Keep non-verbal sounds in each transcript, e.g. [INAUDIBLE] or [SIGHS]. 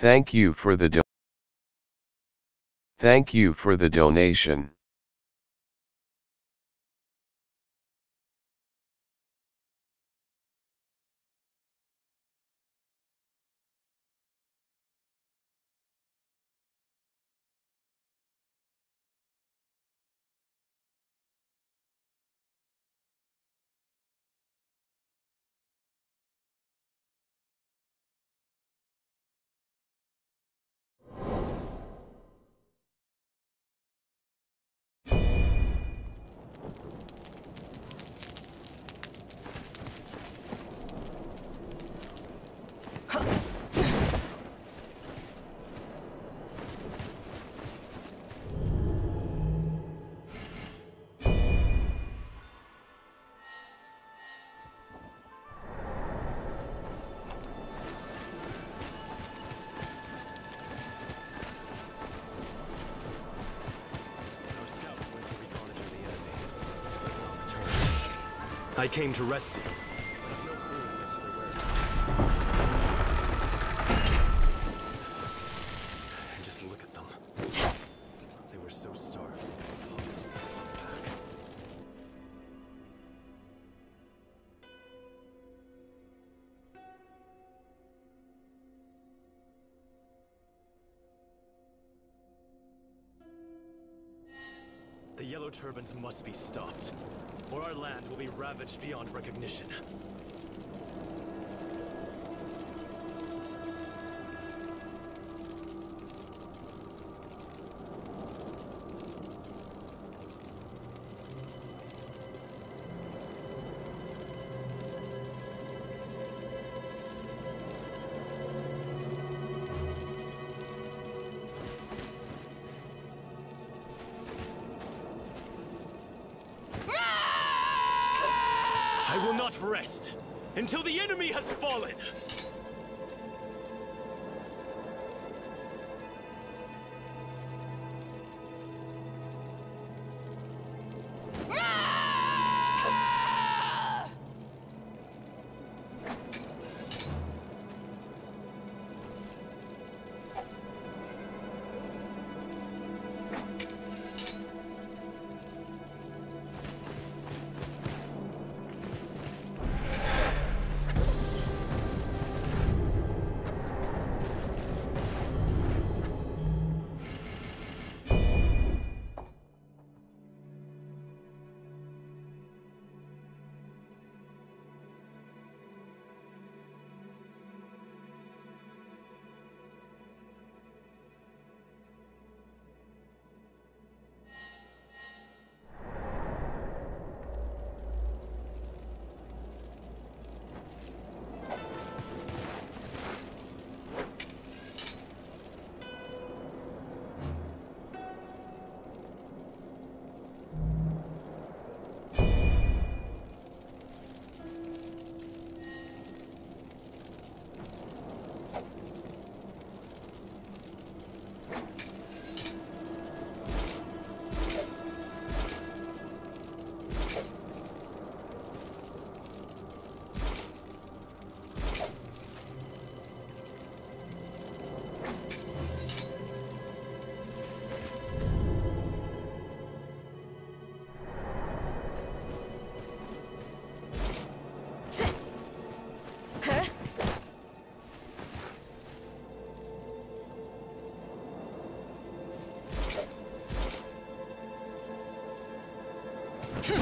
Thank you for the Thank you for the donation. Came to rescue just look at them. They were so starved. The Yellow Turbans must be stopped, or our land will be ravaged beyond recognition. 去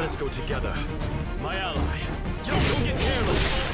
Let us go together. My ally. Don't get careless.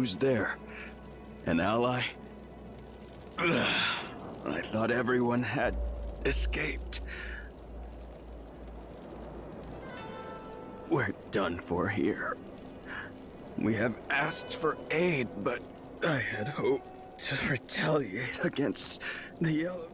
Who's there? An ally? I thought everyone had escaped. We're done for here. We have asked for aid, but I had hoped to retaliate against the Yellow.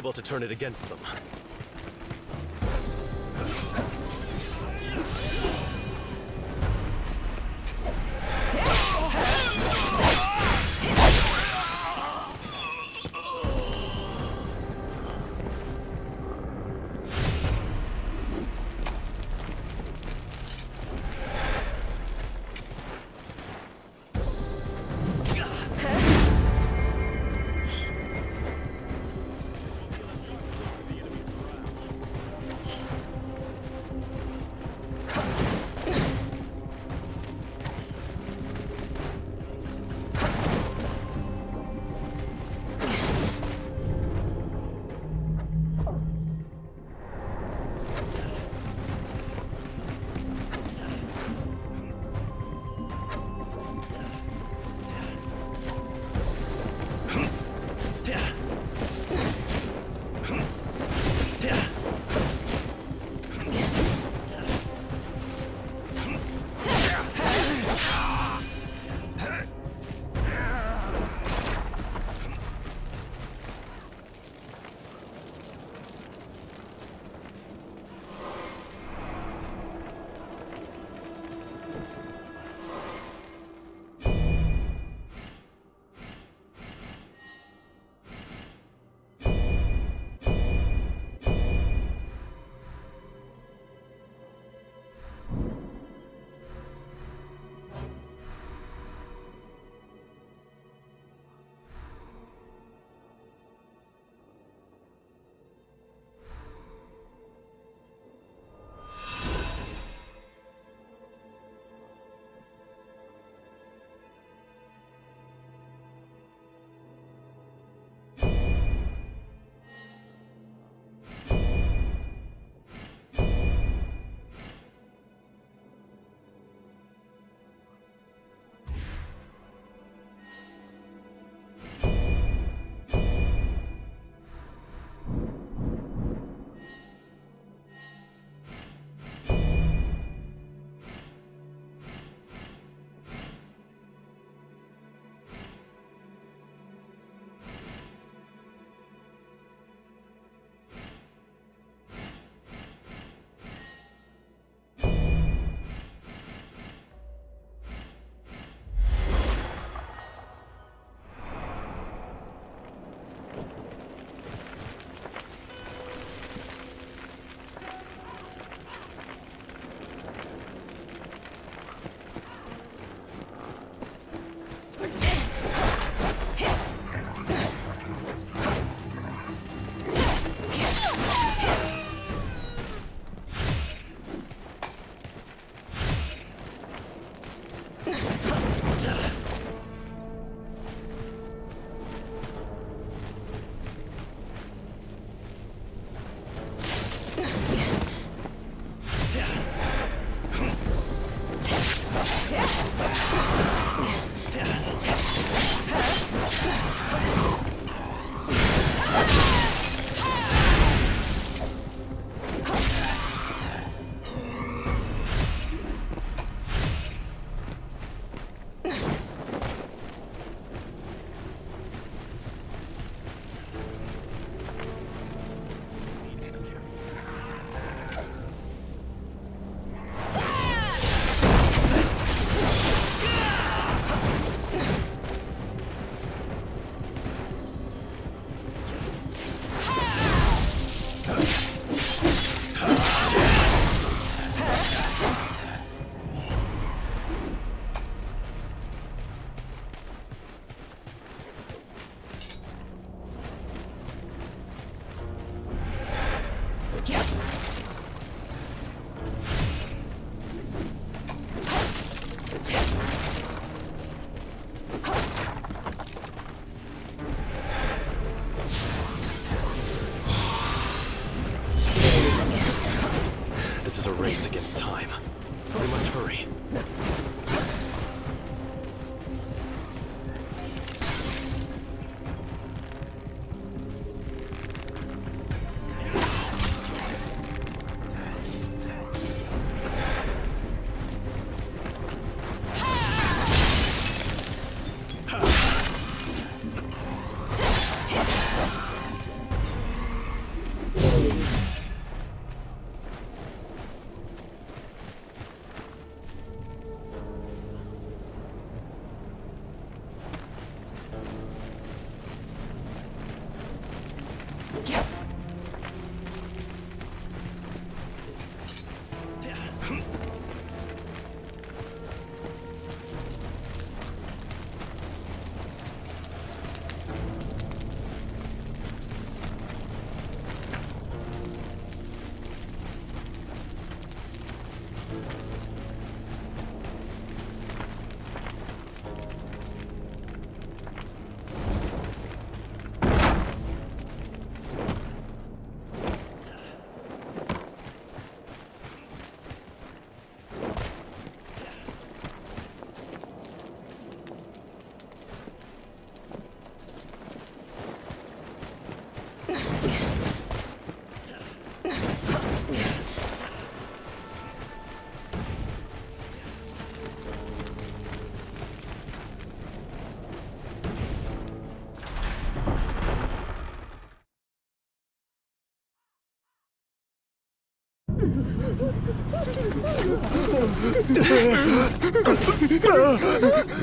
Able to turn it against them.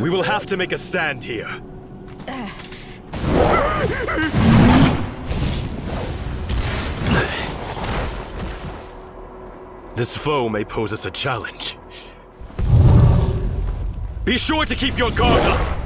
We will have to make a stand here. This foe may pose us a challenge. Be sure to keep your guard up!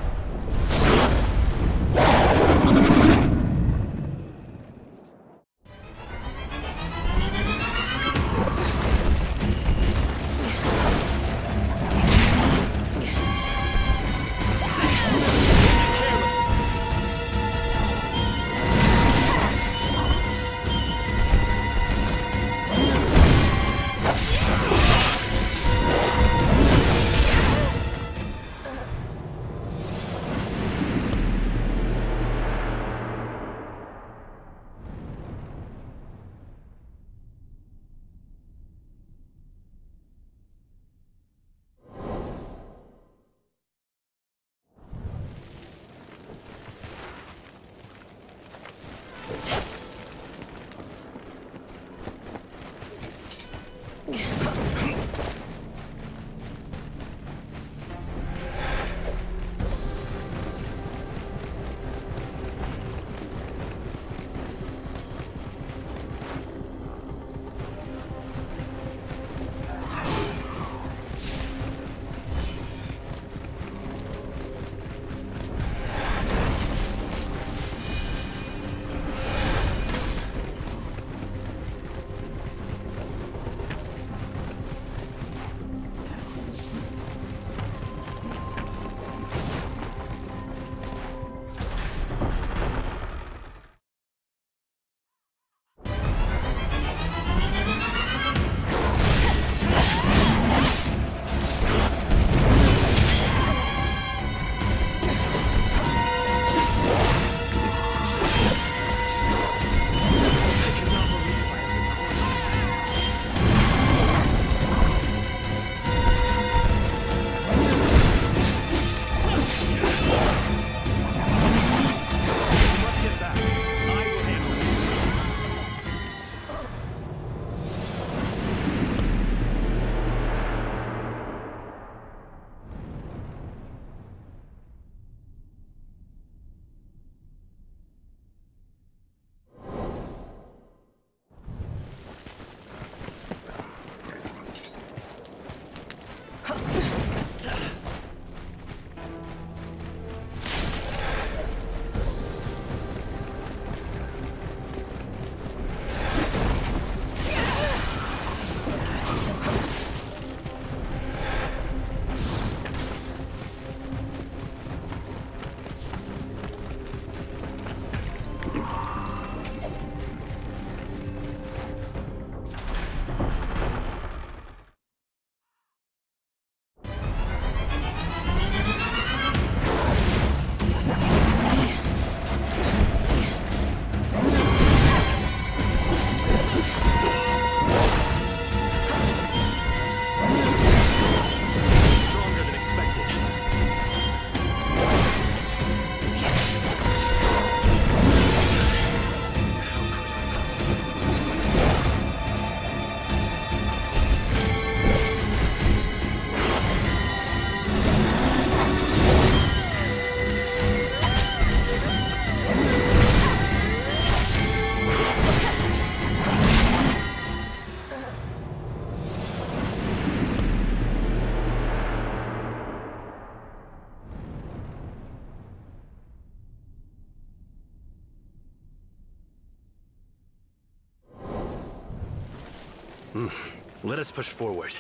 Let us push forward.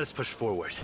Let us push forward.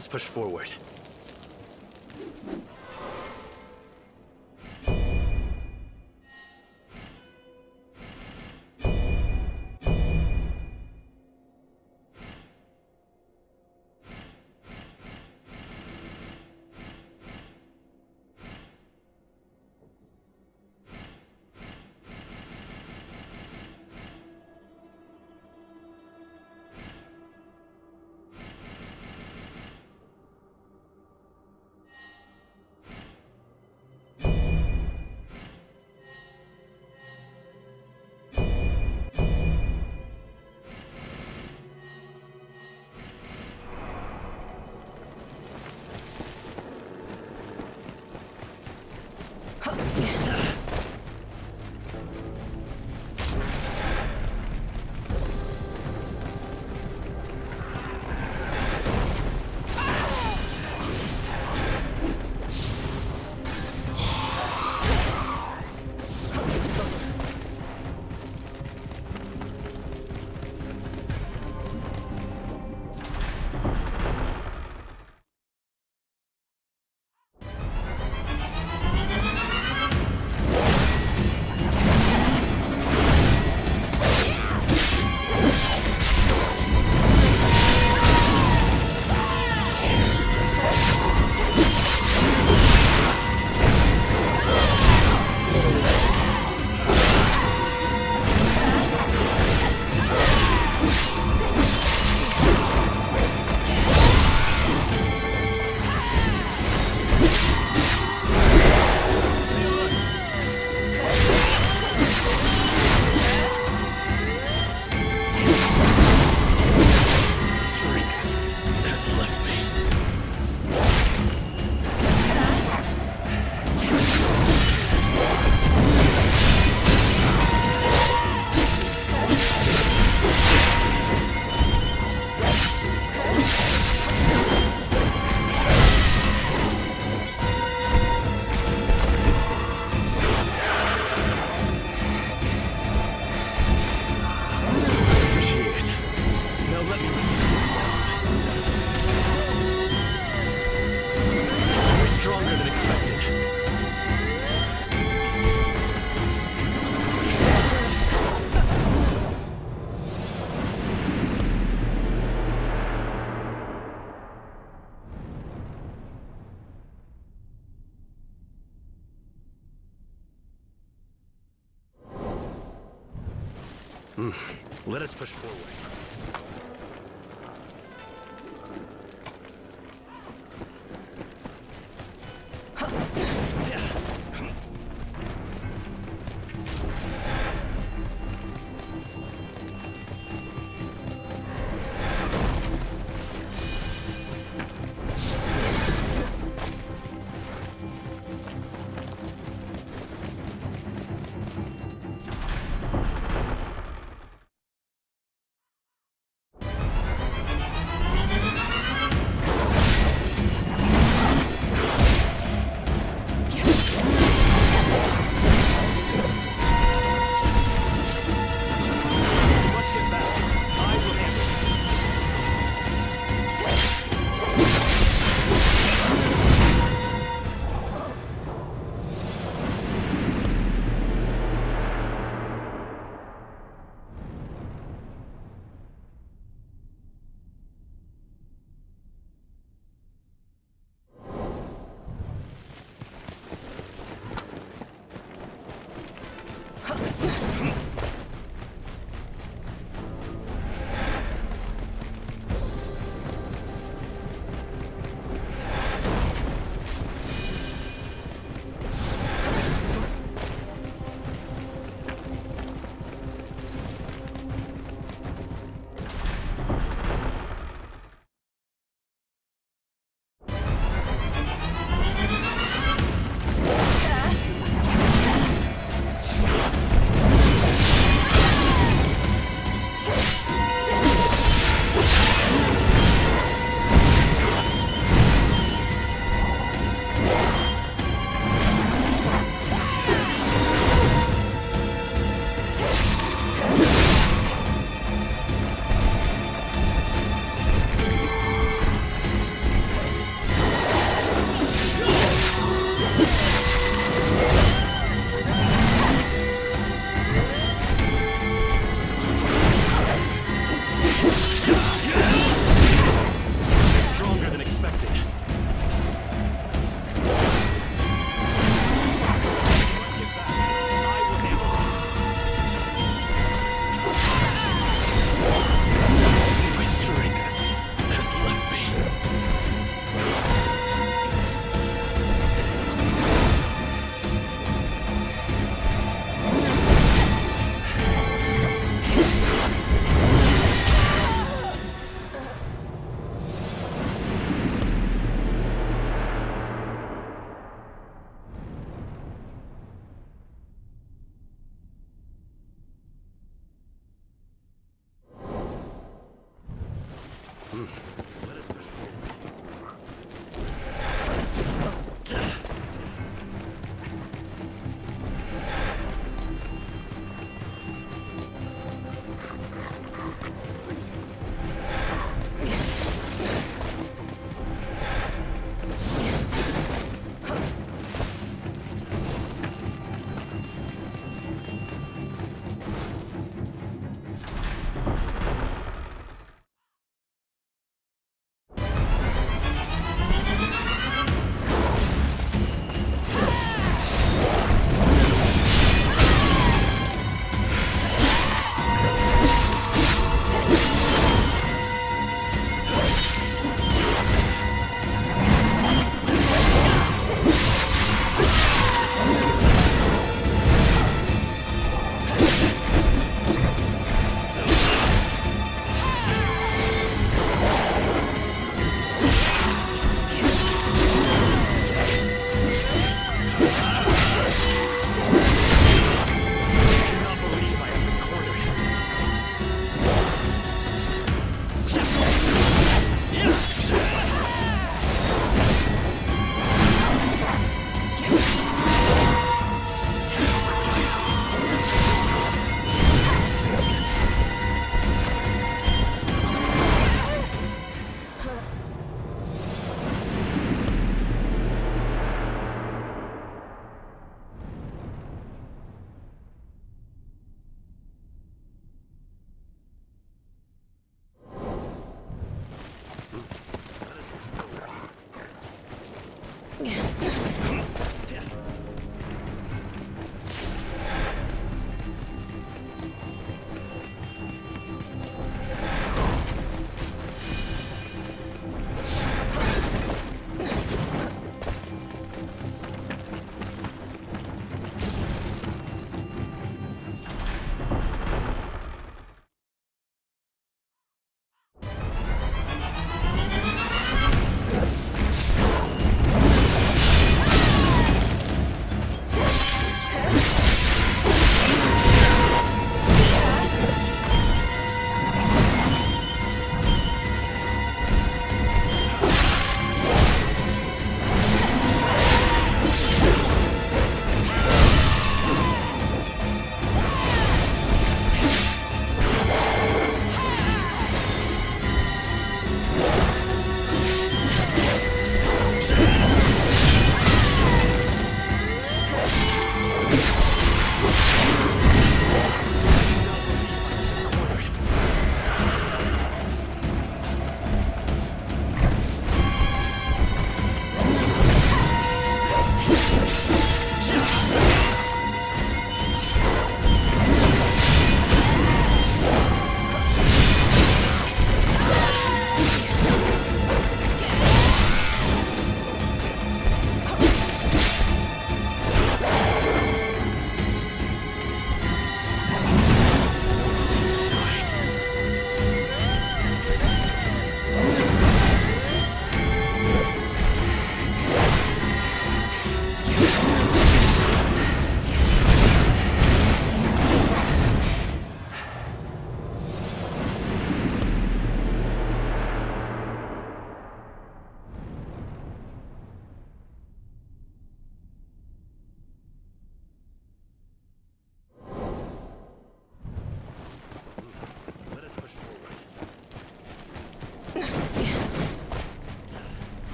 Us push forward. Let us push forward.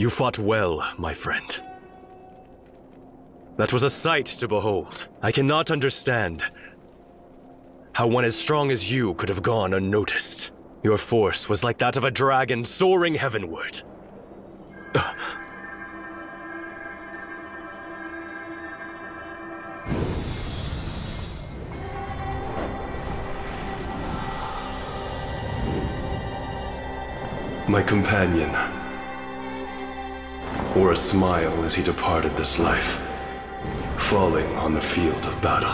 You fought well, my friend. That was a sight to behold. I cannot understand how one as strong as you could have gone unnoticed. Your force was like that of a dragon soaring heavenward. [SIGHS] My companion wore a smile as he departed this life, falling on the field of battle.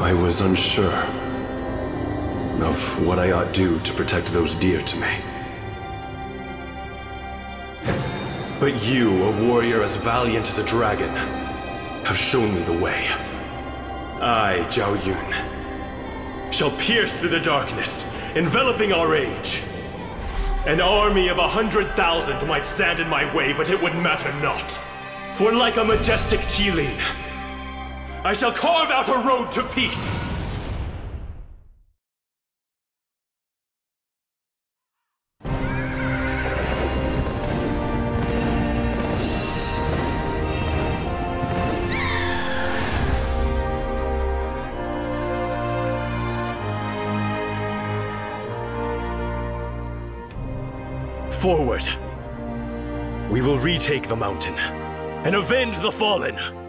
I was unsure of what I ought to do to protect those dear to me. But you, a warrior as valiant as a dragon, have shown me the way. I, Zhao Yun, shall pierce through the darkness, enveloping our age. An army of a hundred thousand might stand in my way, but it would matter not. For like a majestic Qilin, I shall carve out a road to peace. Forward. We will retake the mountain and avenge the fallen.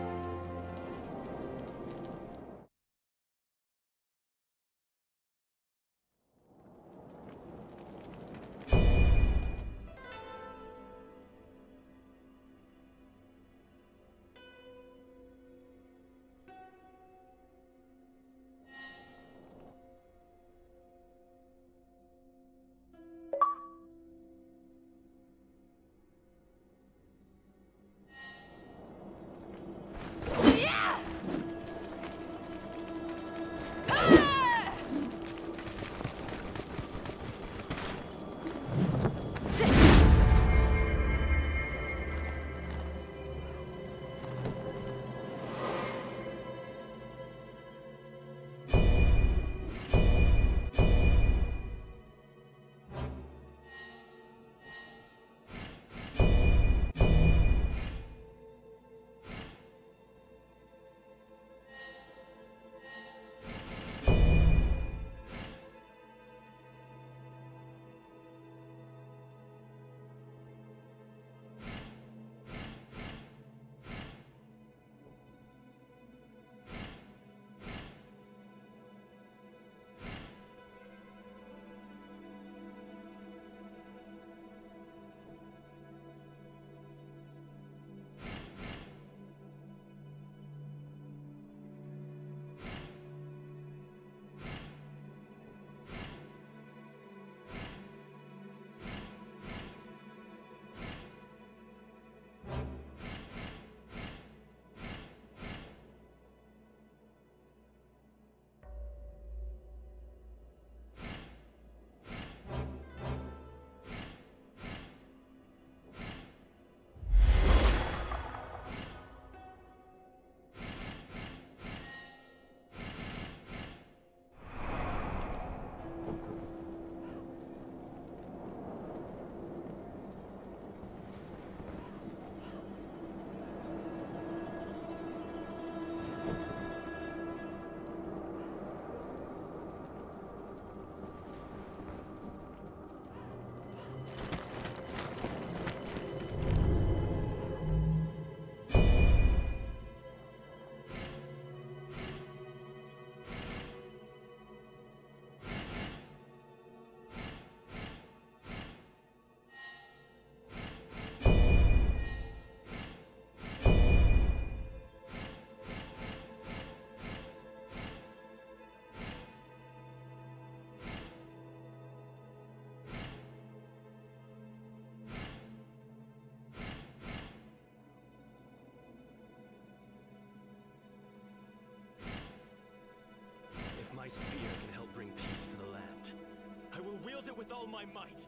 wield it with all my might.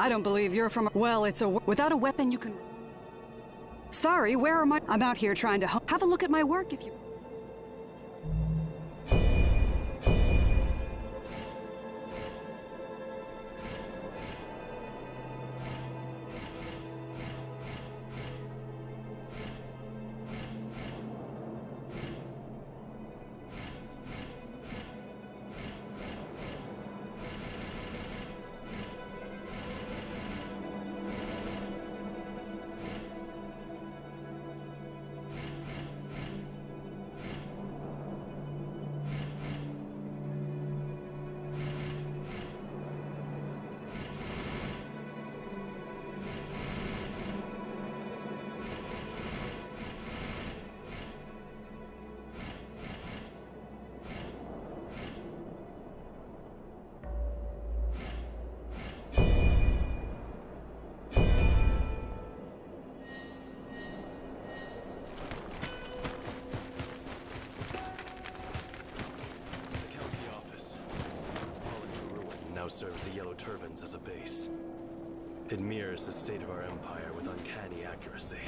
I don't believe you're from. Well, it's a. Without a weapon, you can. Sorry, where are my. I'm out here trying to. Have a look at my work if you. Serves the Yellow Turbans as a base. It mirrors the state of our empire with uncanny accuracy.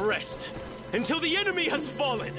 Rest until the enemy has fallen!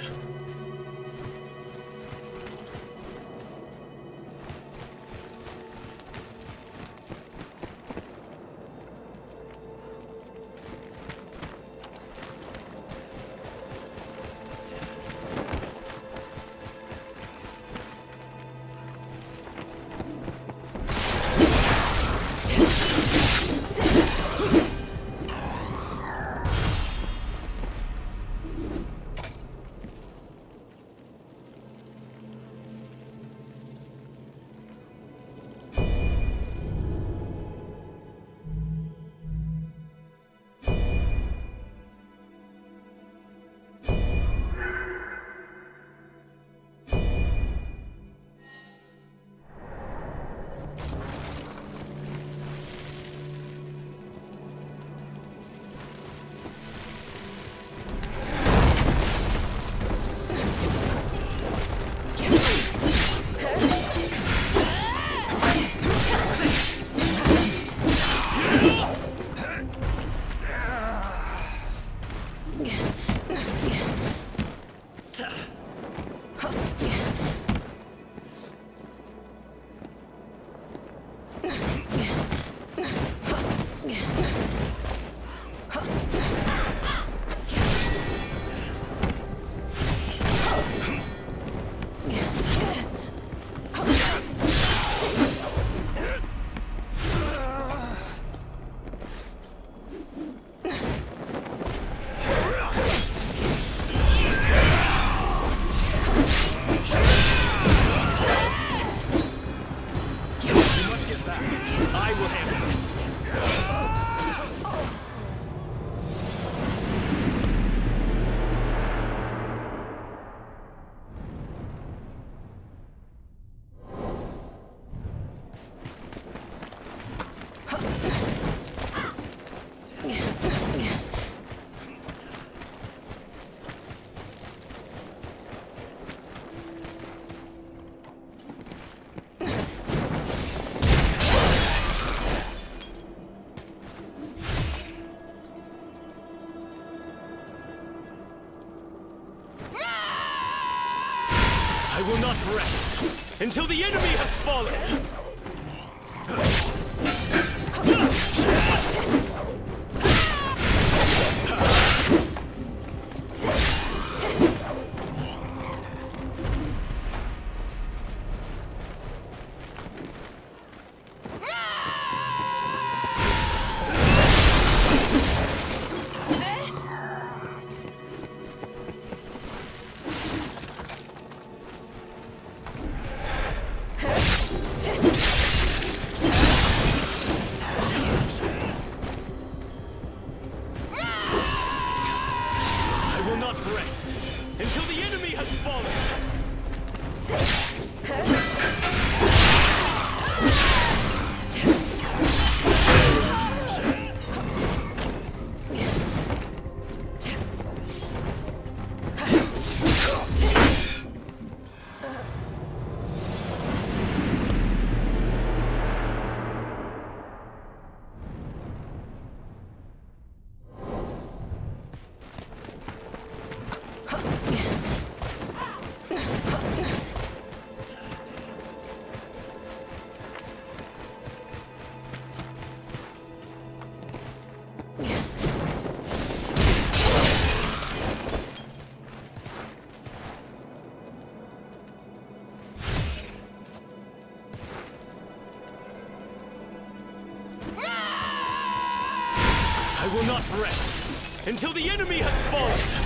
until the enemy has fallen! until the enemy has fallen.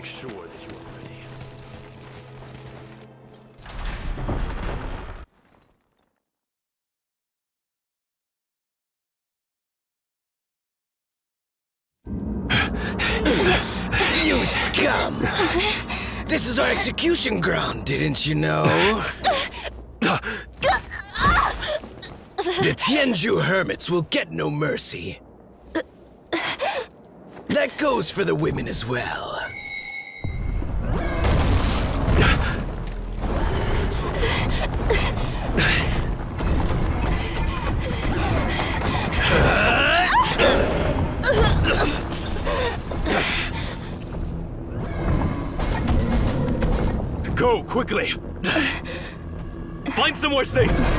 Make sure that you are ready. You scum! This is our execution ground, didn't you know? The Tianju hermits will get no mercy. That goes for the women as well. Quickly! Find somewhere safe!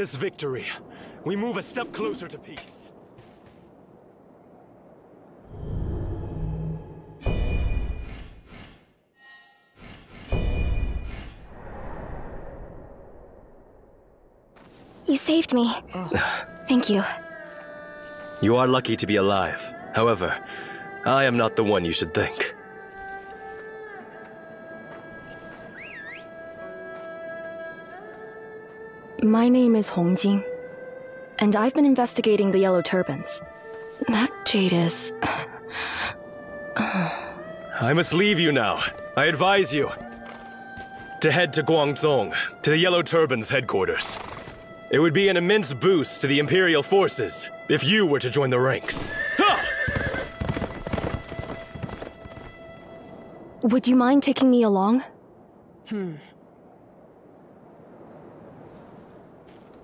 This victory, we move a step closer to peace. You saved me. Thank you. You are lucky to be alive. However, I am not the one you should thank. My name is Hong Jing, and I've been investigating the Yellow Turbans. That jade is. [SIGHS] I must leave you now. I advise you to head to Guangzong, to the Yellow Turban's headquarters. It would be an immense boost to the Imperial forces if you were to join the ranks. Ha! Would you mind taking me along? Hmm.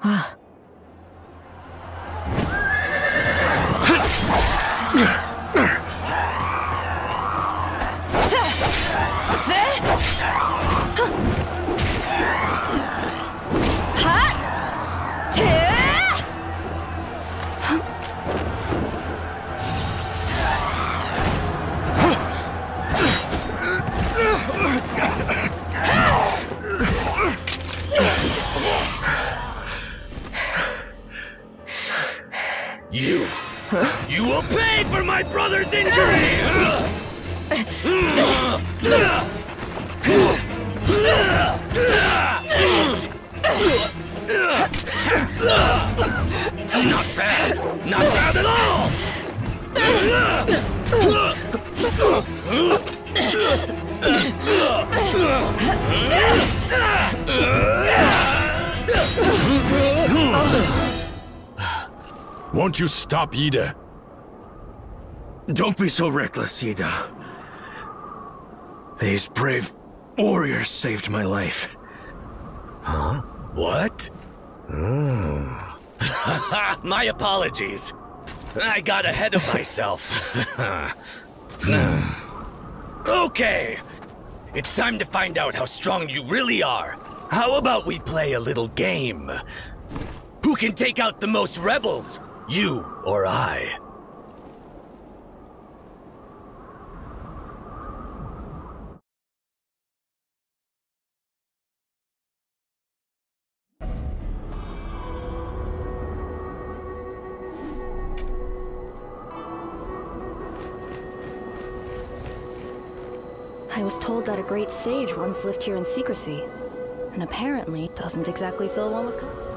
啊 stop, Yide? Don't be so reckless, Yide. These brave warriors saved my life. Huh? What? Hmm. [LAUGHS] My apologies. I got ahead of myself. [LAUGHS] okay. It's time to find out how strong you really are. How about we play a little game? Who can take out the most rebels? You or I? I was told that a great sage once lived here in secrecy, and apparently doesn't exactly fill one with.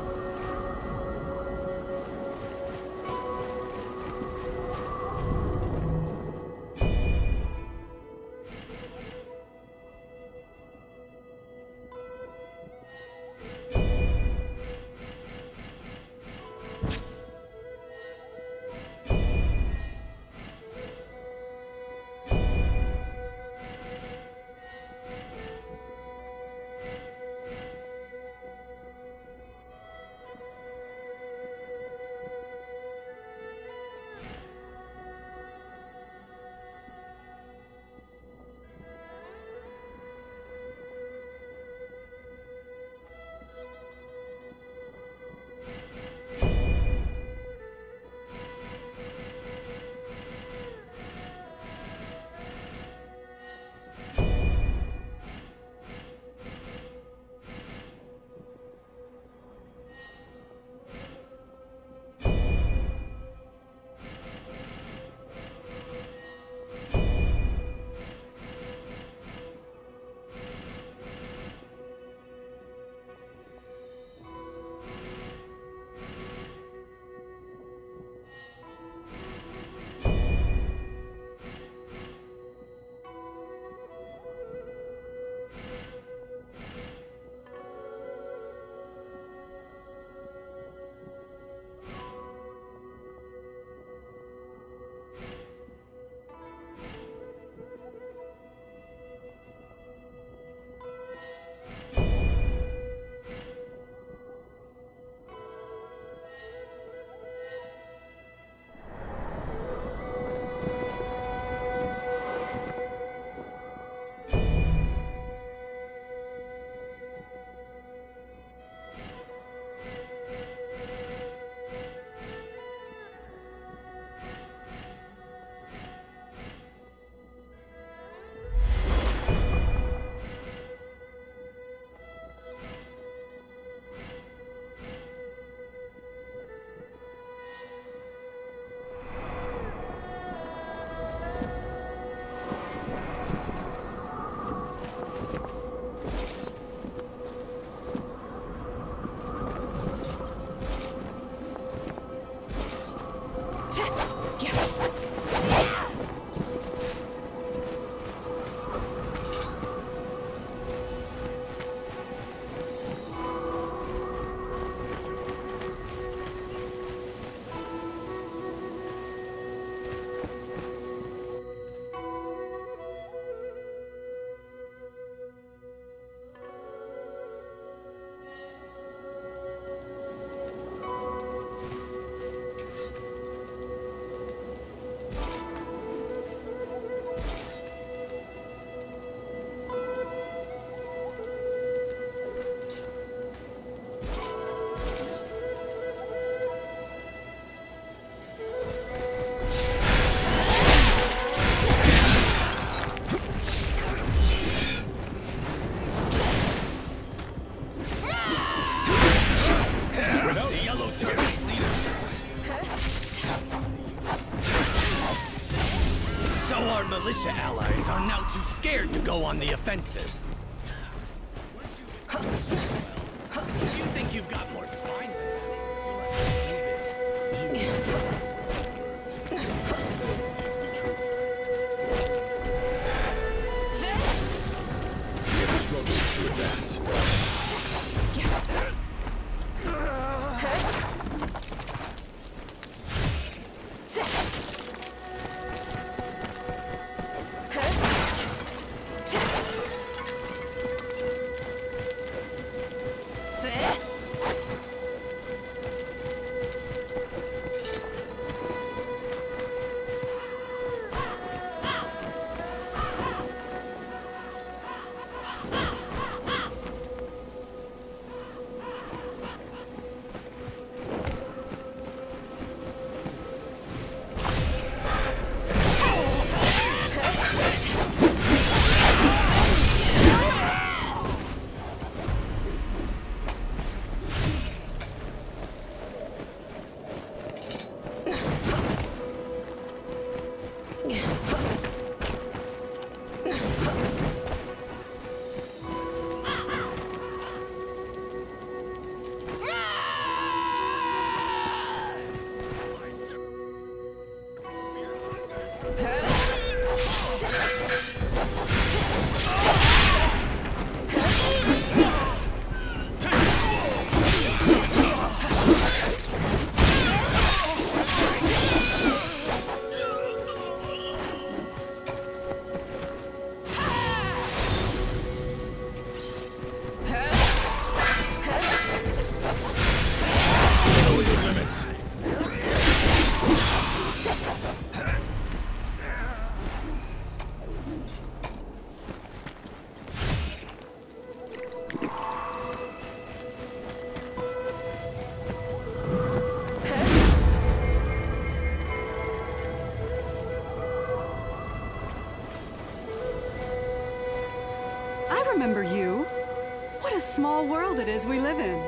it is we live in.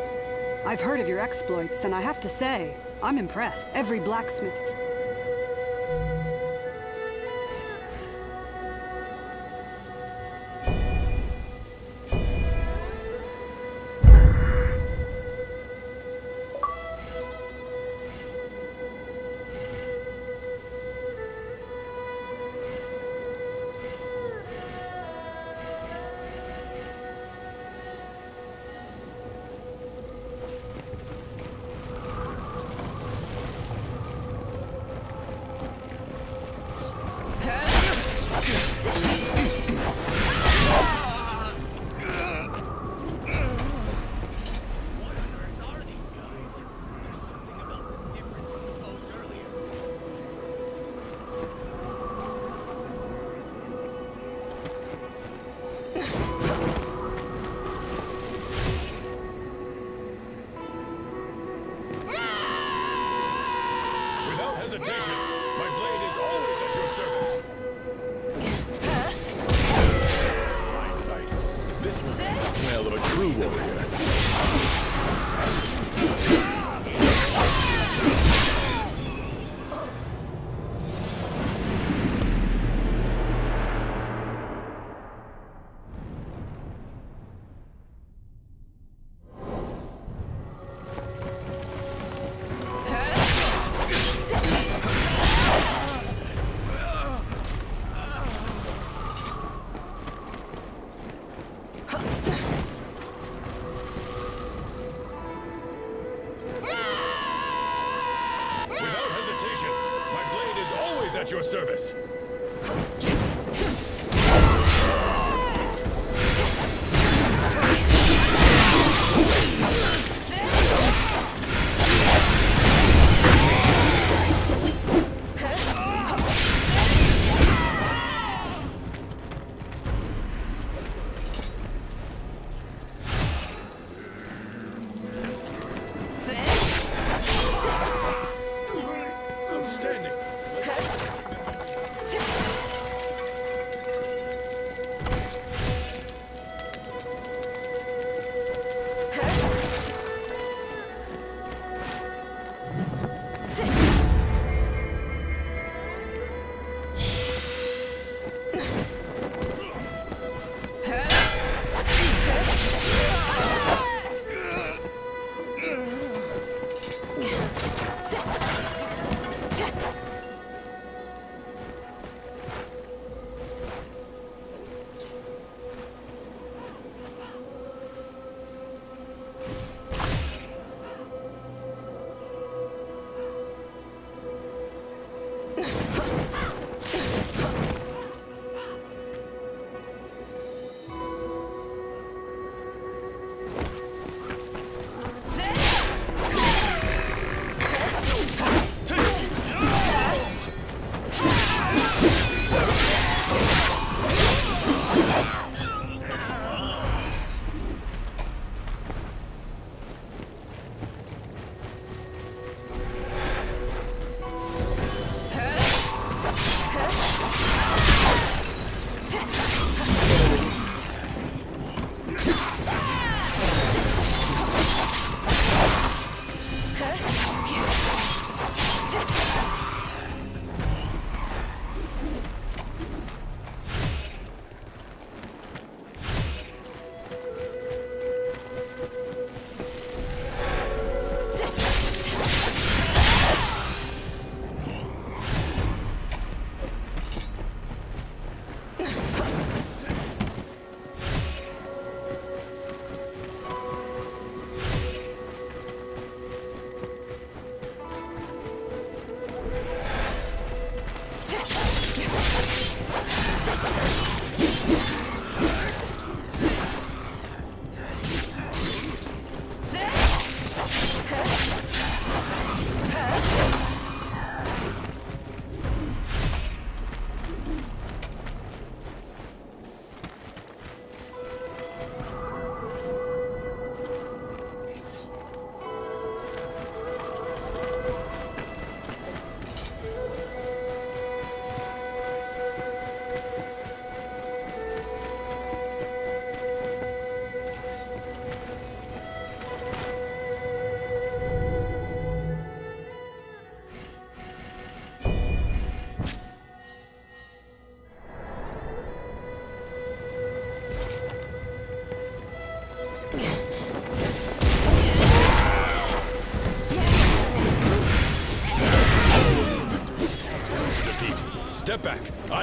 I've heard of your exploits, and I have to say, I'm impressed. Every blacksmith...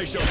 I shall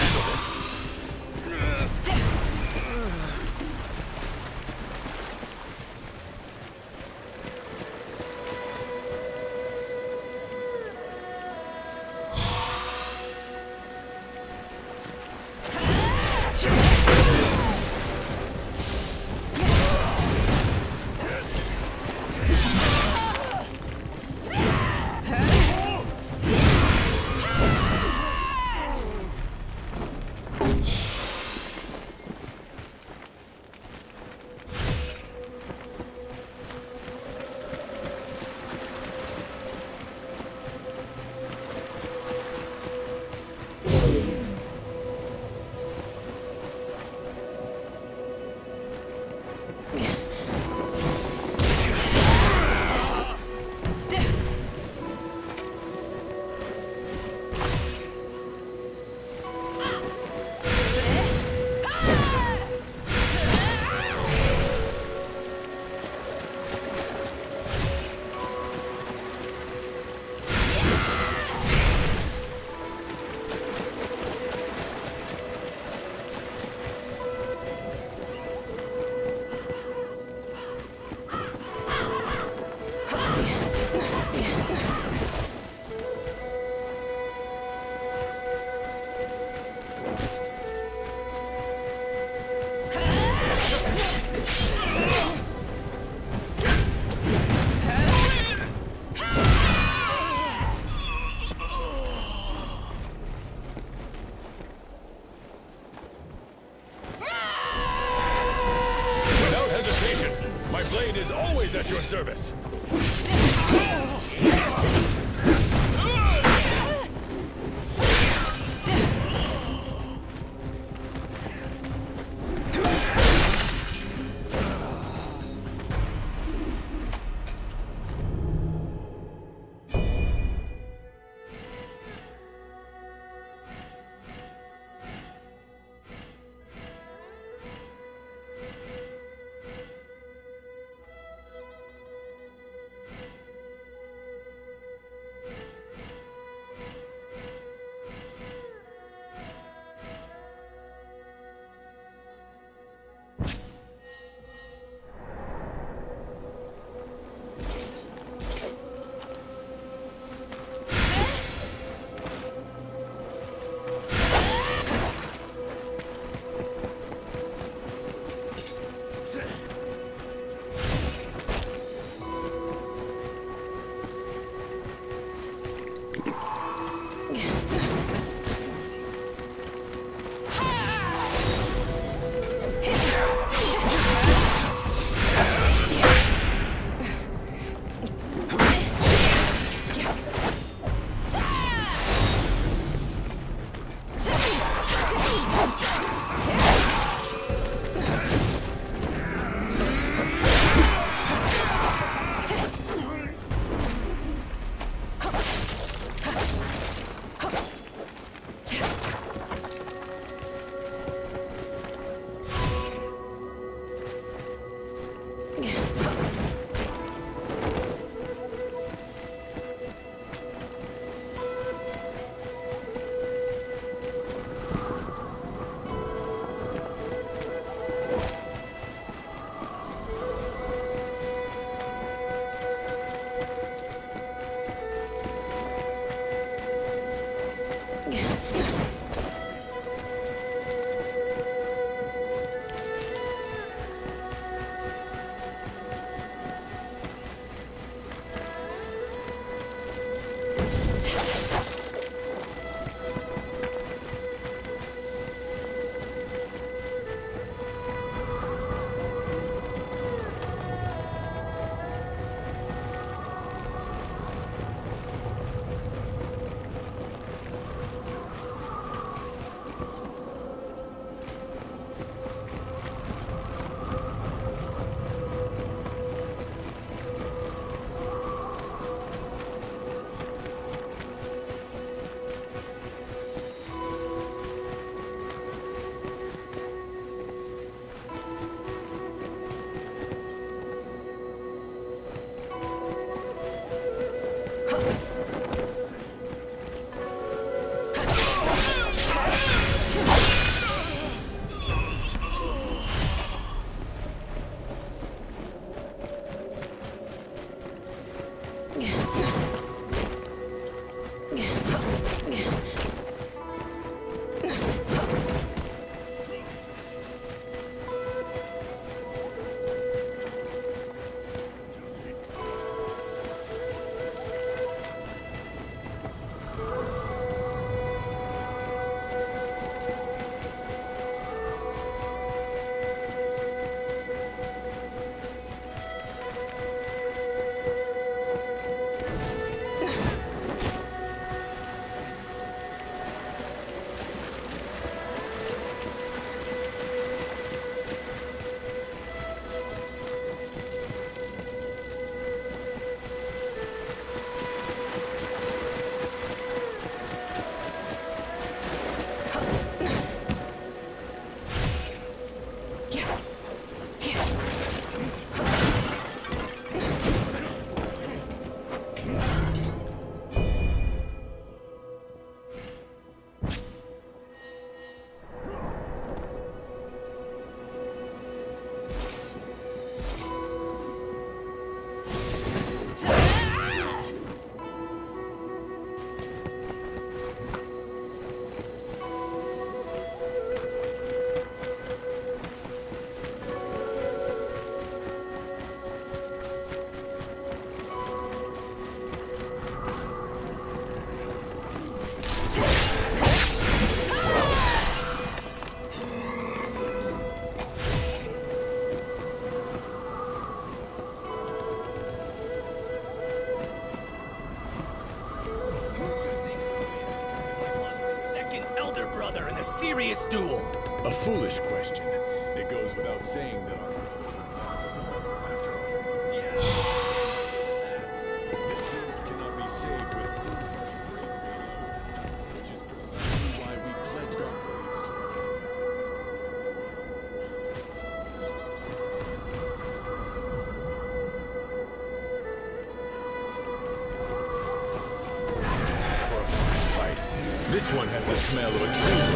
smell of a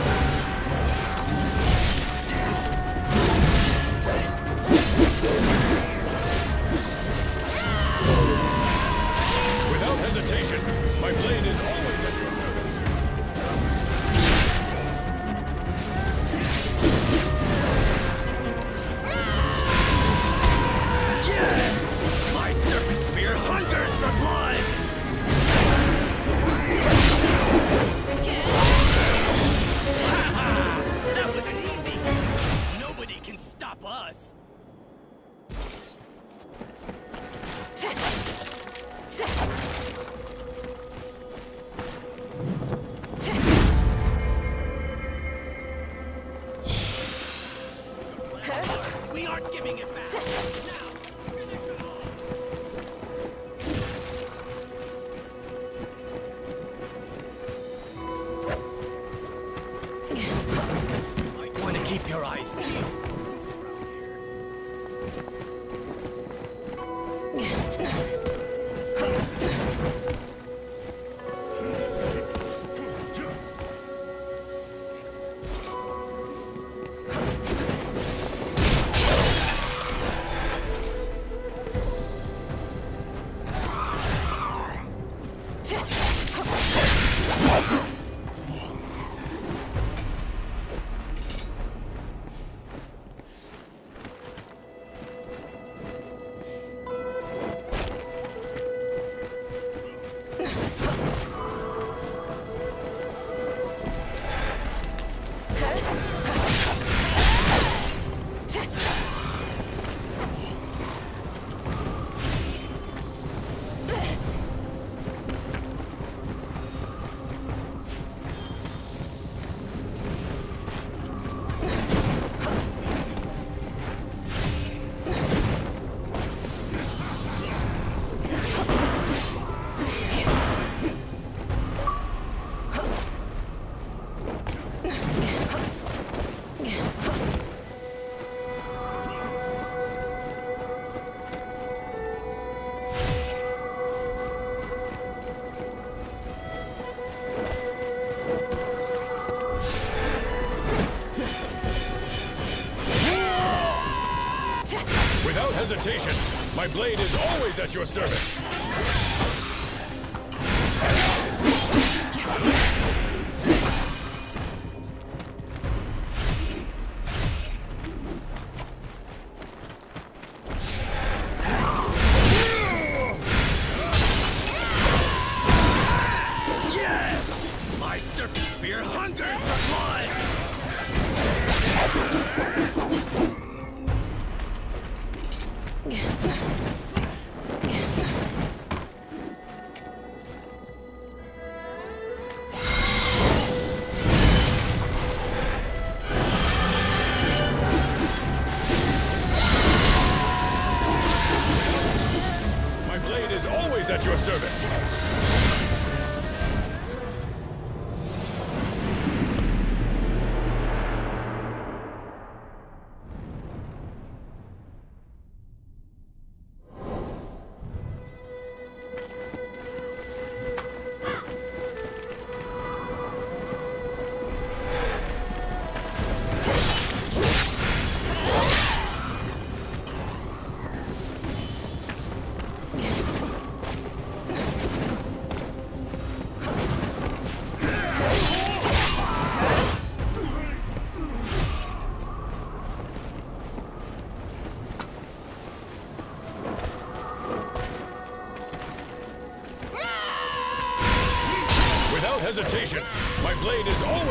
blade is always at your service.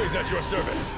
Always at your service.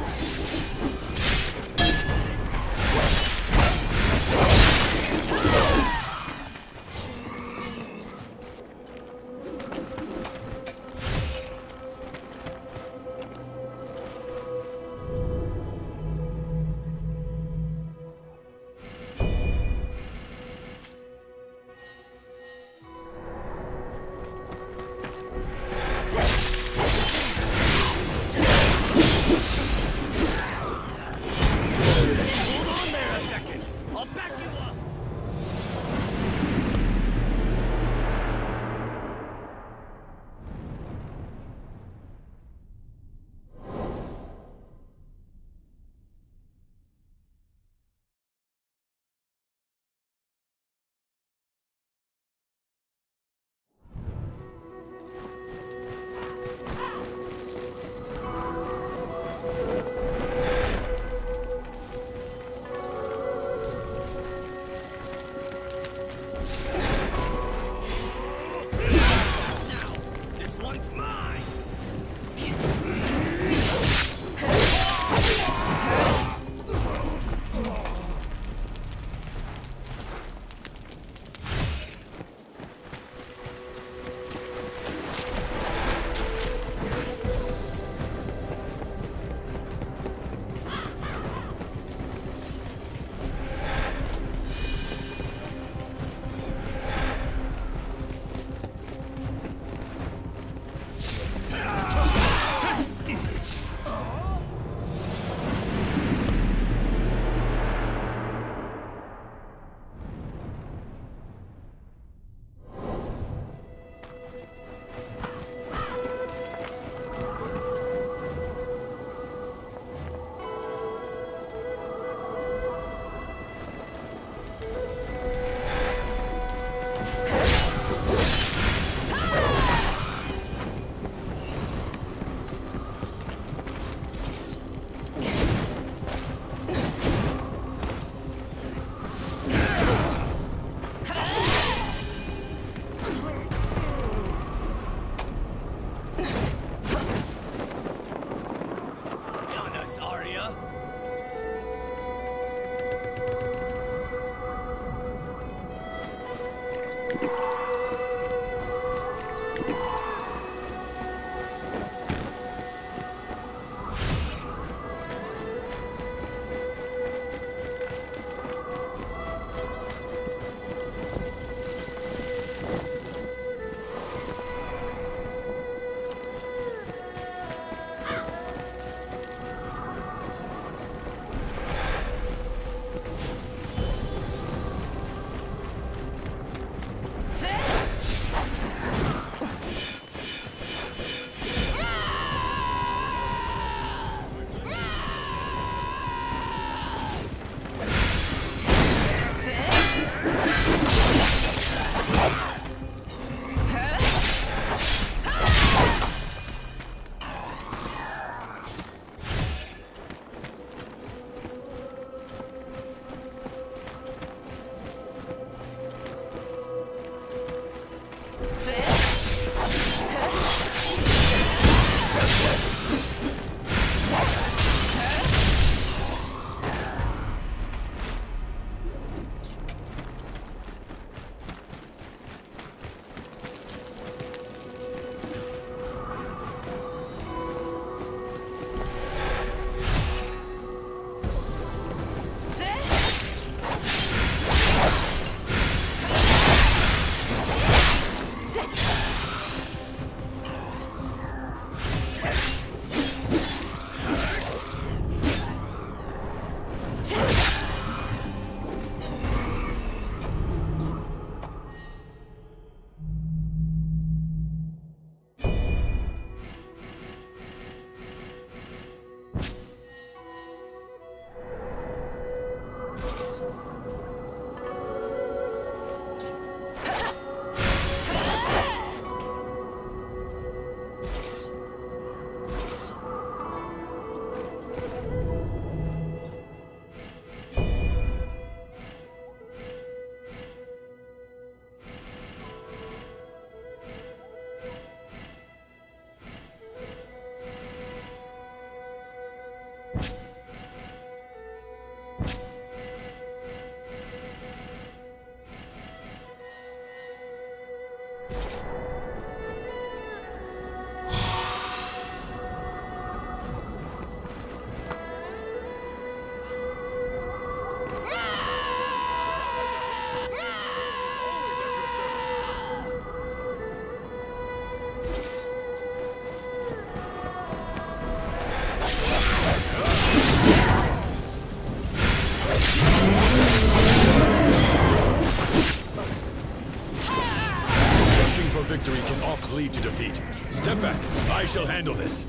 shall handle this.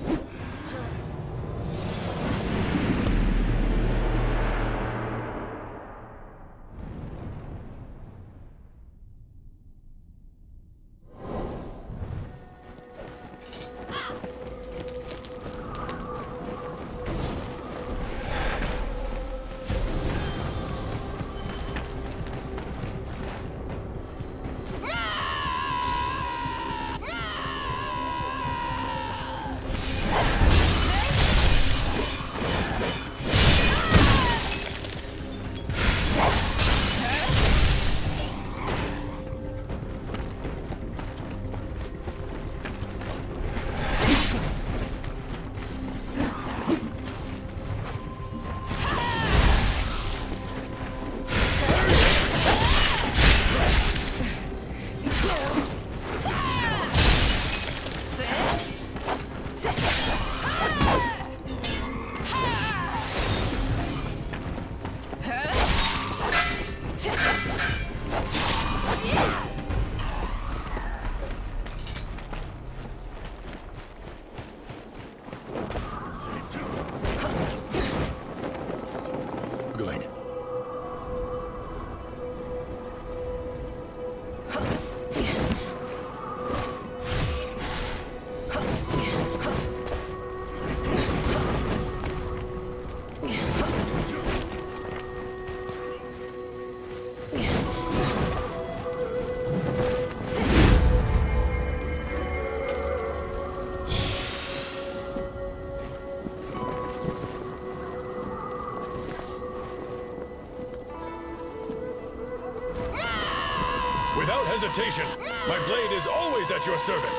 hesitation. My blade is always at your service.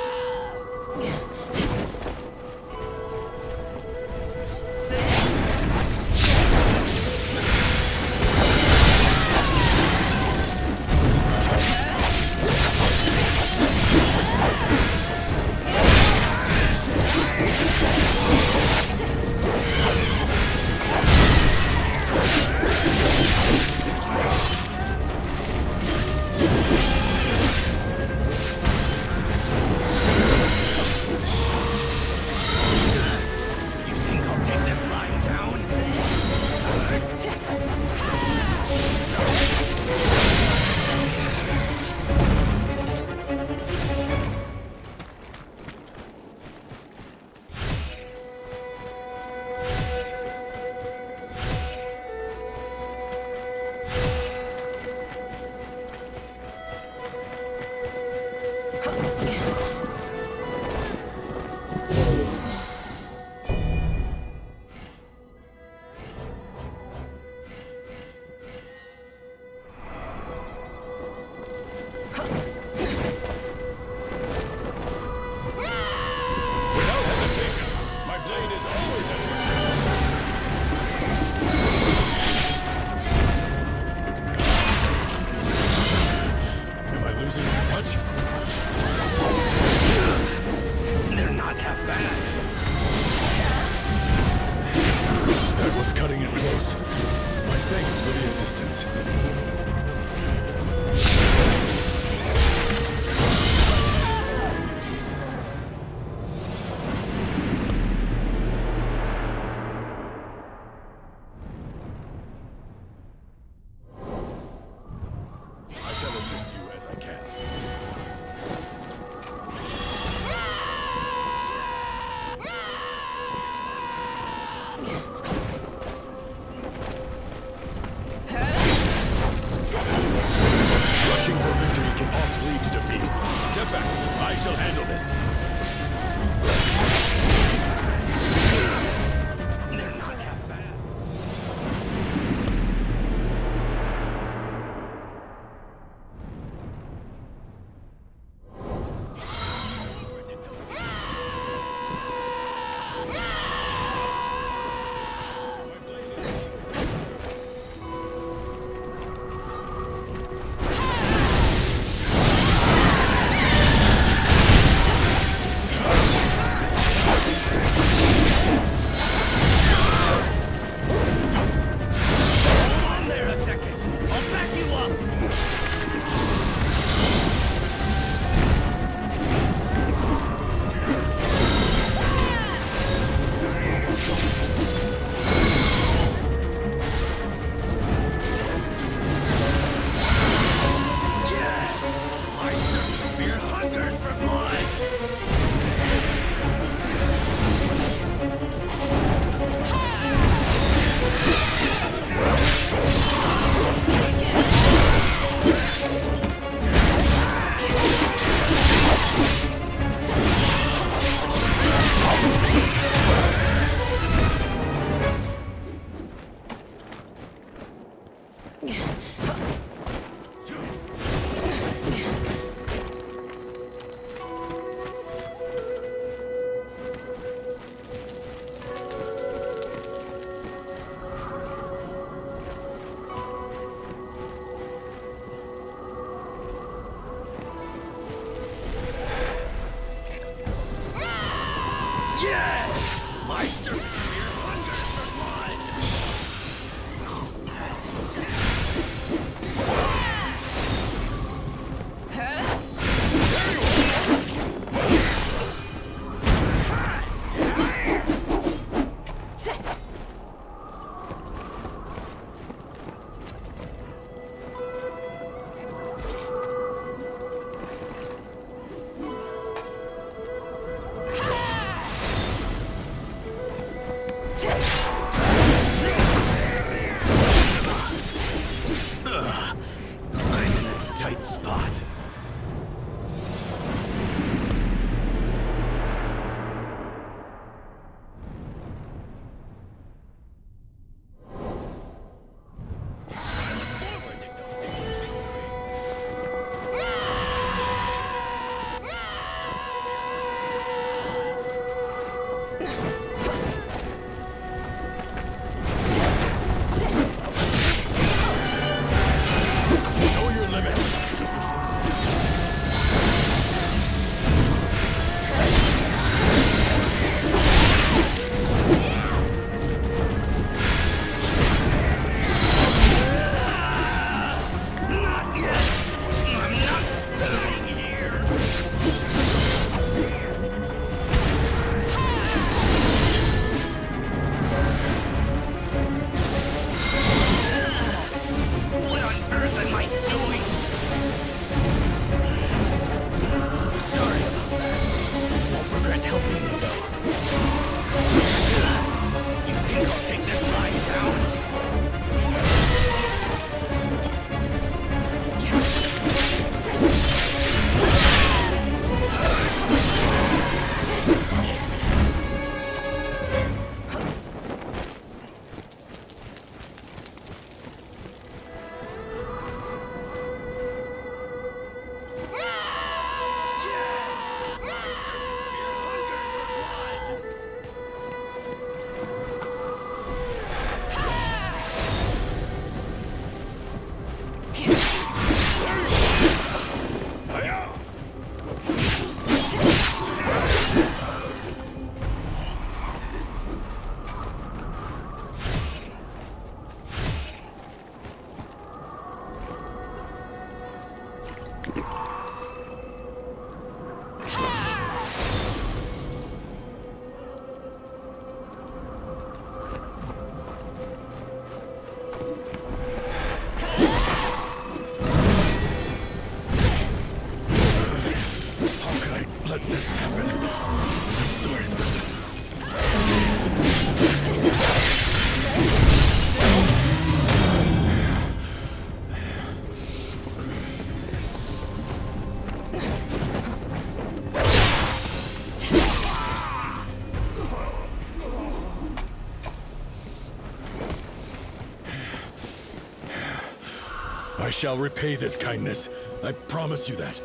Shall repay this kindness. I promise you that.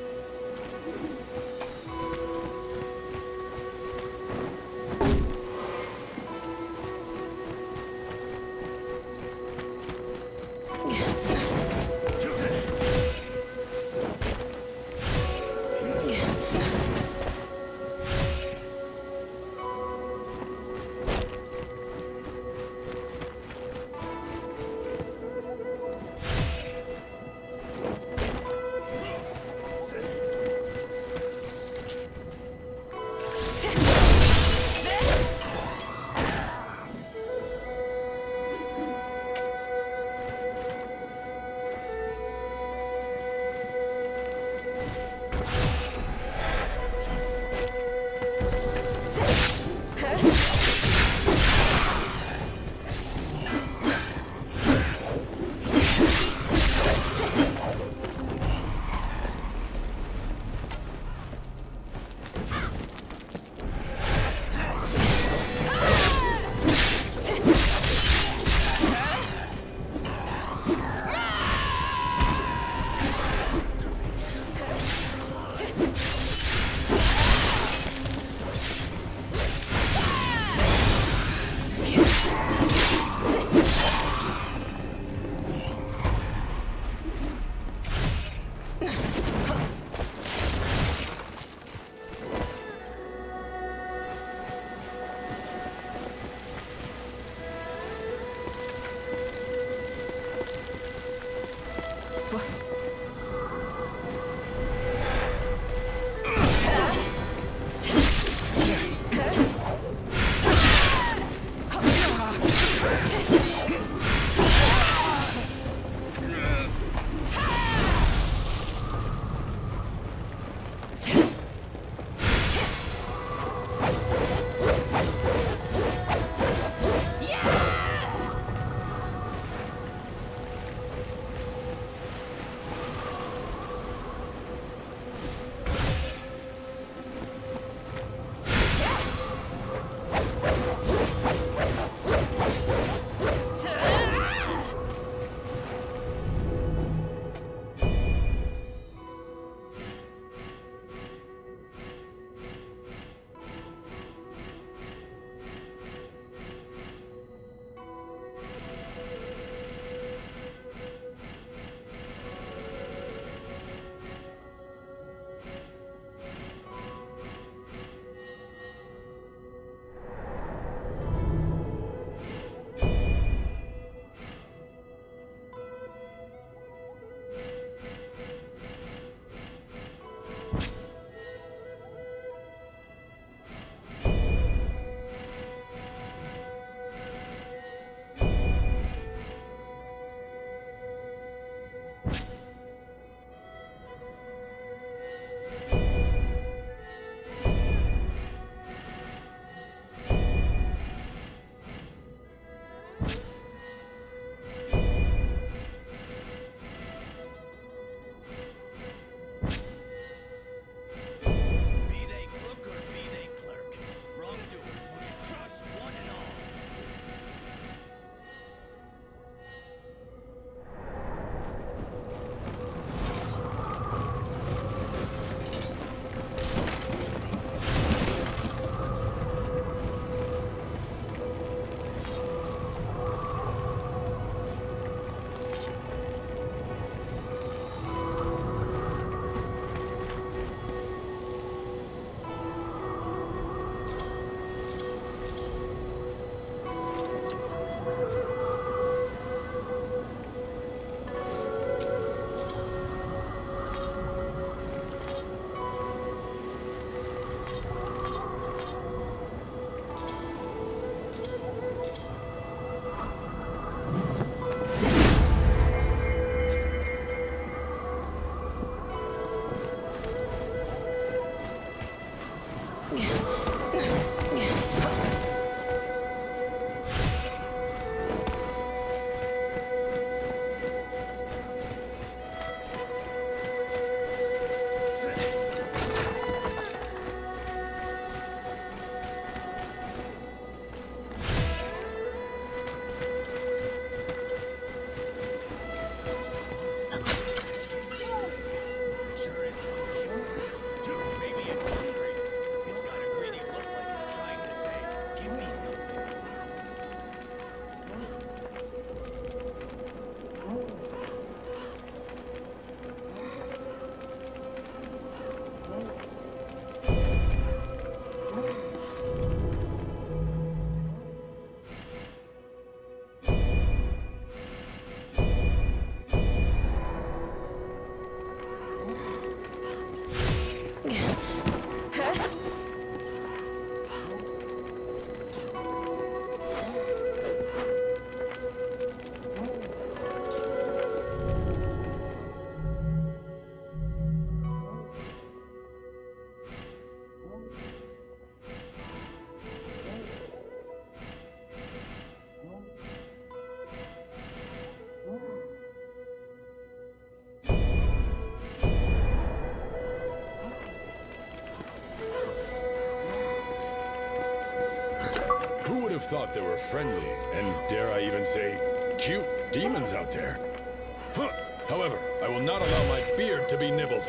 Thought there were friendly, and dare I even say, cute demons out there. However, I will not allow my beard to be nibbled.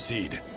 Proceed.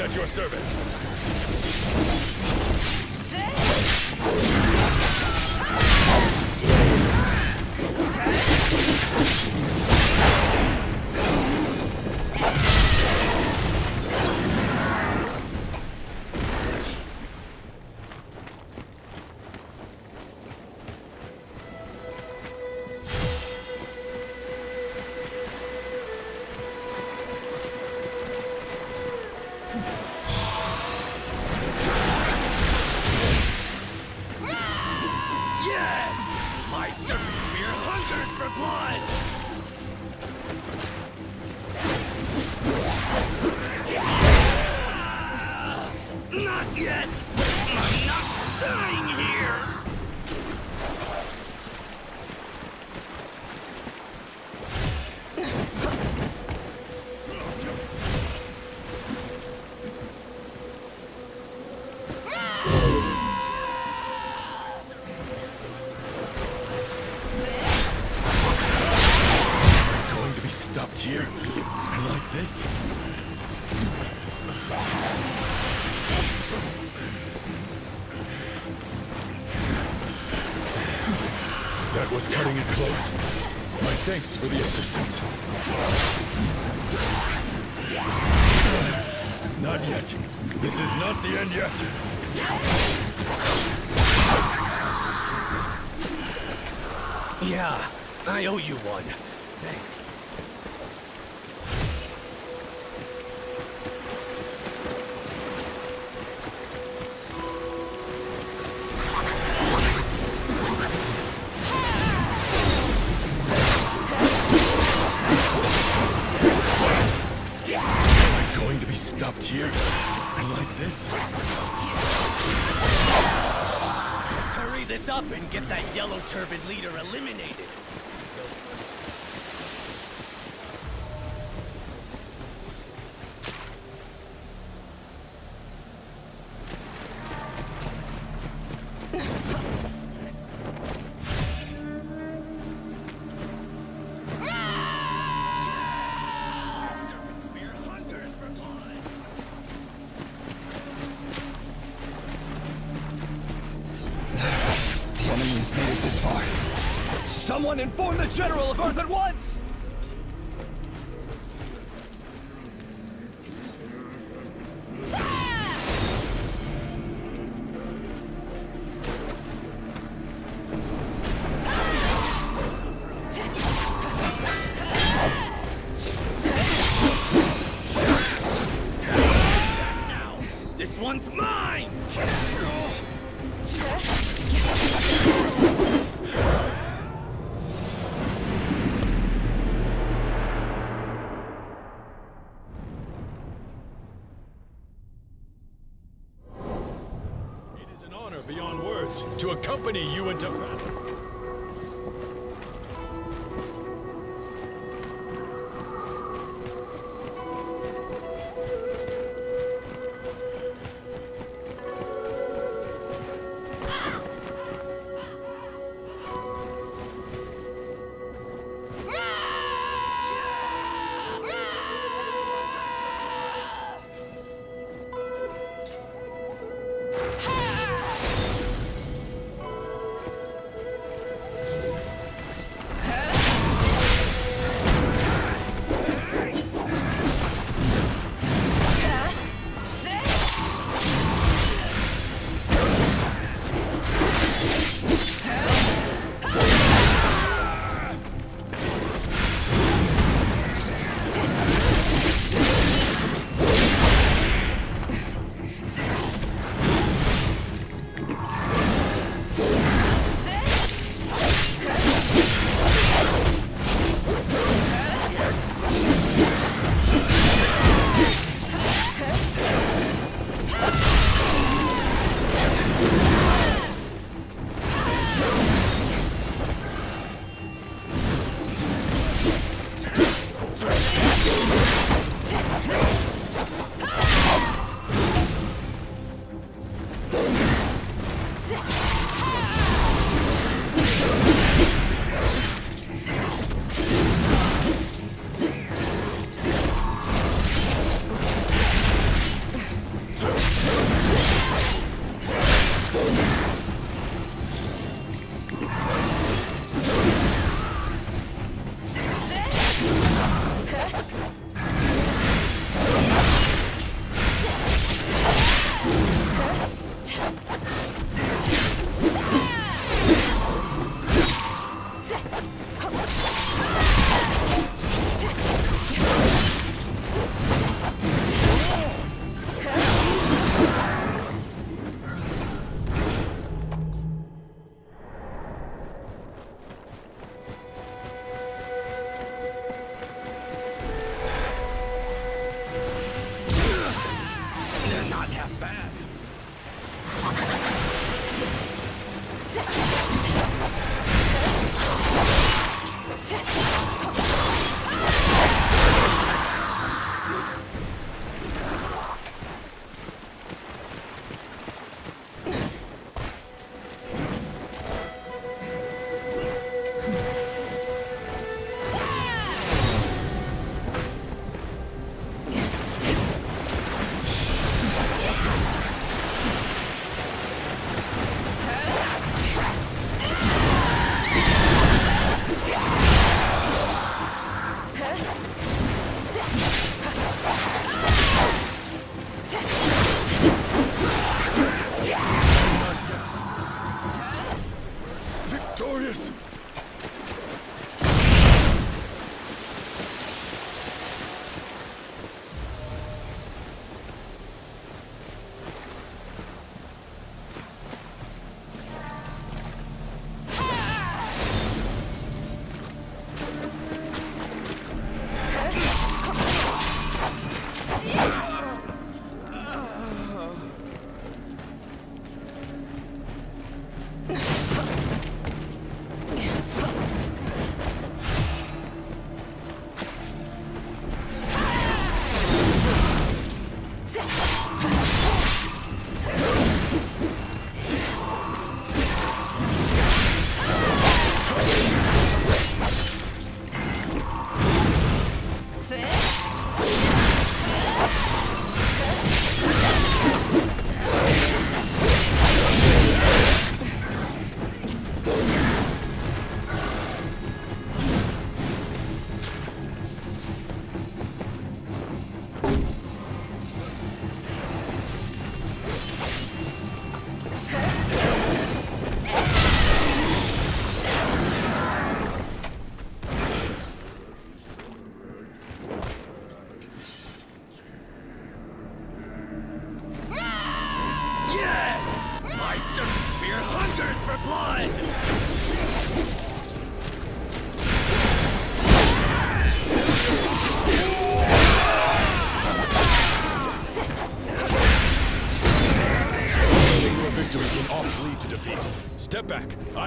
At your service. Cutting it close. My thanks for the assistance. Not yet. This is not the end yet. Yeah, I owe you one. Someone inform the General of Earth at once!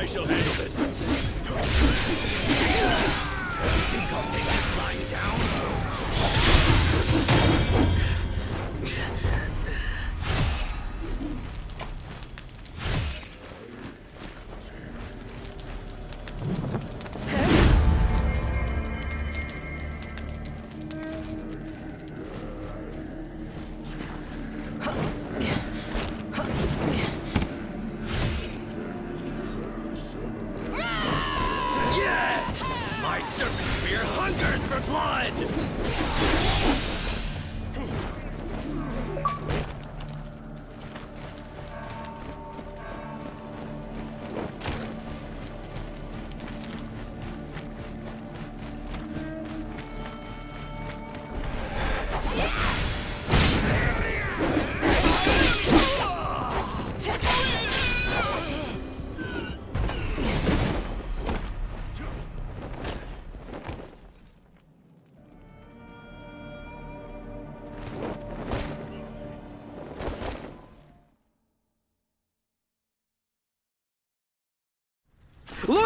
I shall have.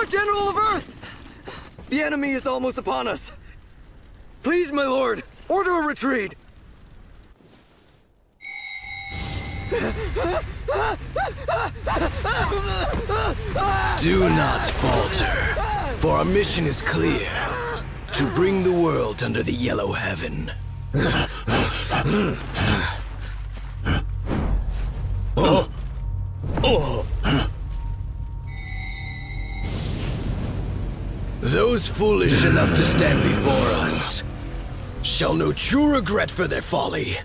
Lord General of Earth! The enemy is almost upon us. Please, my lord, order a retreat. Do not falter, for our mission is clear. To bring the world under the yellow heaven. those foolish enough to stand before us shall know true regret for their folly.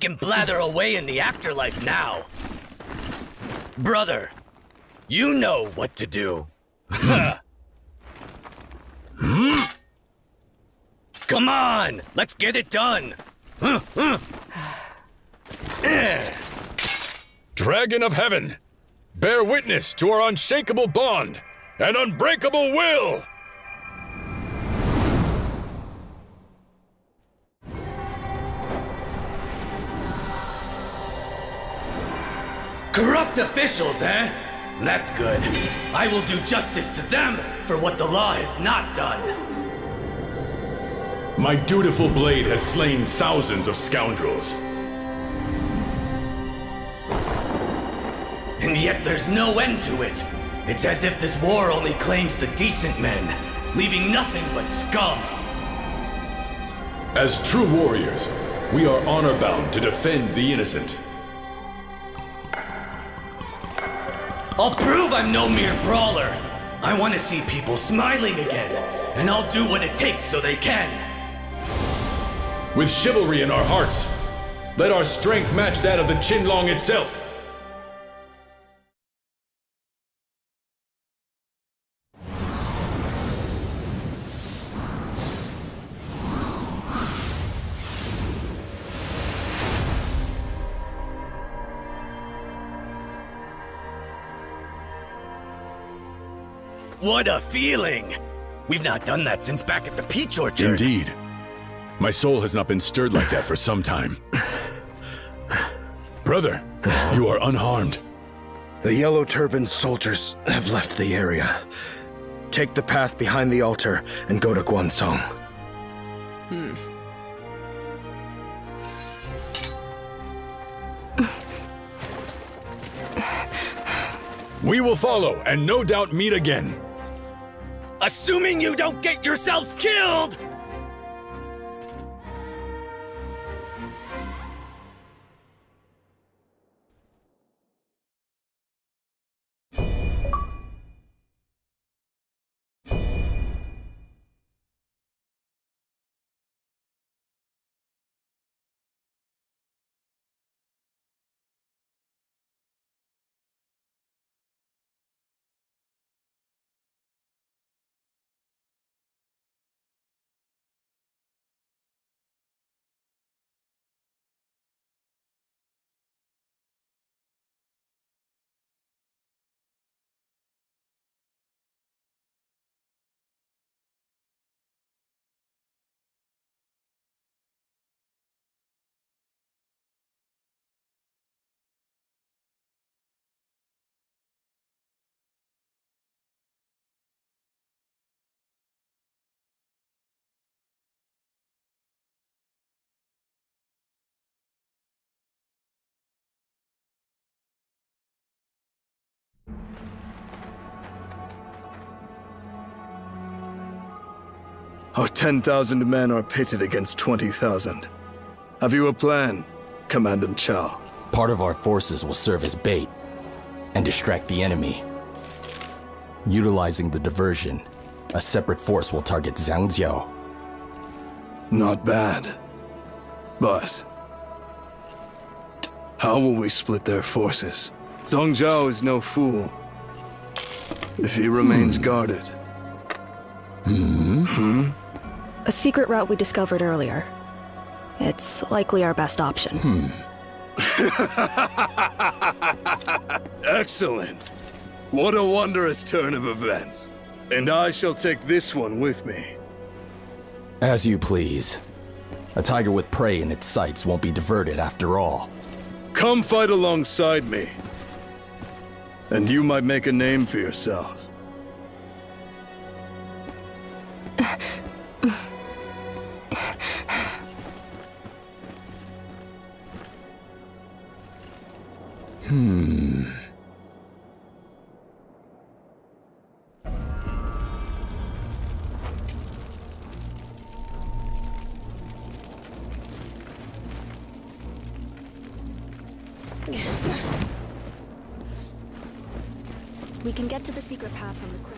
Can blather away in the afterlife now. Brother, you know what to do. [LAUGHS] Come on, let's get it done. Dragon of Heaven, bear witness to our unshakable bond and unbreakable will! Corrupt officials, eh? That's good. I will do justice to them for what the law has not done. My dutiful blade has slain thousands of scoundrels. And yet there's no end to it. It's as if this war only claims the decent men, leaving nothing but scum. As true warriors, we are honor bound to defend the innocent. I'll prove I'm no mere brawler. I want to see people smiling again, and I'll do what it takes so they can. With chivalry in our hearts, let our strength match that of the Qinglong itself. What a feeling! We've not done that since back at the peach orchard. Indeed. My soul has not been stirred like that for some time. Brother, you are unharmed. The Yellow Turban soldiers have left the area. Take the path behind the altar and go to Guangzong. Hmm. We will follow and no doubt meet again. Assuming you don't get yourselves killed! Our 10,000 men are pitted against 20,000. Have you a plan, Commandant Cao? Part of our forces will serve as bait and distract the enemy. Utilizing the diversion, a separate force will target Zhang Zhangjiao. Not bad. But... How will we split their forces? Zhang Jiao is no fool. If he remains hmm. guarded, hmm. A secret route we discovered earlier. It's likely our best option. Hmm. [LAUGHS] Excellent! What a wondrous turn of events. And I shall take this one with me. As you please. A tiger with prey in its sights won't be diverted after all. Come fight alongside me. And you might make a name for yourself. [LAUGHS] Hmm. We can get to the secret path from the cliff